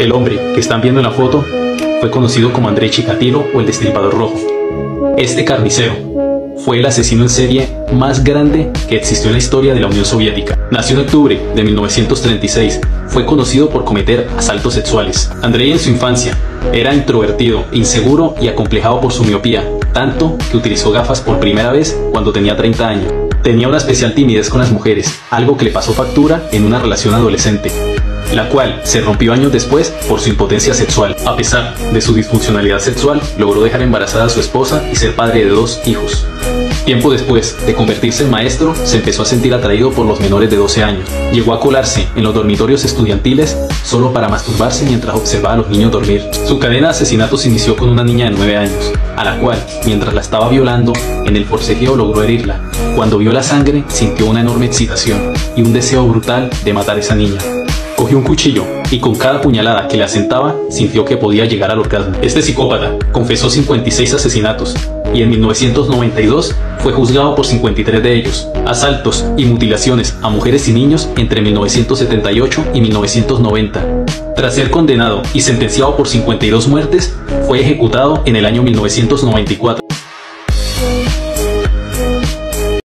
El hombre que están viendo en la foto fue conocido como André Chikatilo o el Destripador Rojo. Este carnicero fue el asesino en serie más grande que existió en la historia de la Unión Soviética. Nació en octubre de 1936. Fue conocido por cometer asaltos sexuales. Andrei en su infancia era introvertido, inseguro y acomplejado por su miopía, tanto que utilizó gafas por primera vez cuando tenía 30 años. Tenía una especial timidez con las mujeres, algo que le pasó factura en una relación adolescente la cual se rompió años después por su impotencia sexual. A pesar de su disfuncionalidad sexual, logró dejar embarazada a su esposa y ser padre de dos hijos. Tiempo después de convertirse en maestro, se empezó a sentir atraído por los menores de 12 años. Llegó a colarse en los dormitorios estudiantiles solo para masturbarse mientras observaba a los niños dormir. Su cadena de asesinatos inició con una niña de 9 años, a la cual, mientras la estaba violando, en el forcejeo logró herirla. Cuando vio la sangre, sintió una enorme excitación y un deseo brutal de matar a esa niña. Cogió un cuchillo y con cada puñalada que le asentaba sintió que podía llegar al orgasmo. Este psicópata confesó 56 asesinatos y en 1992 fue juzgado por 53 de ellos, asaltos y mutilaciones a mujeres y niños entre 1978 y 1990. Tras ser condenado y sentenciado por 52 muertes, fue ejecutado en el año 1994.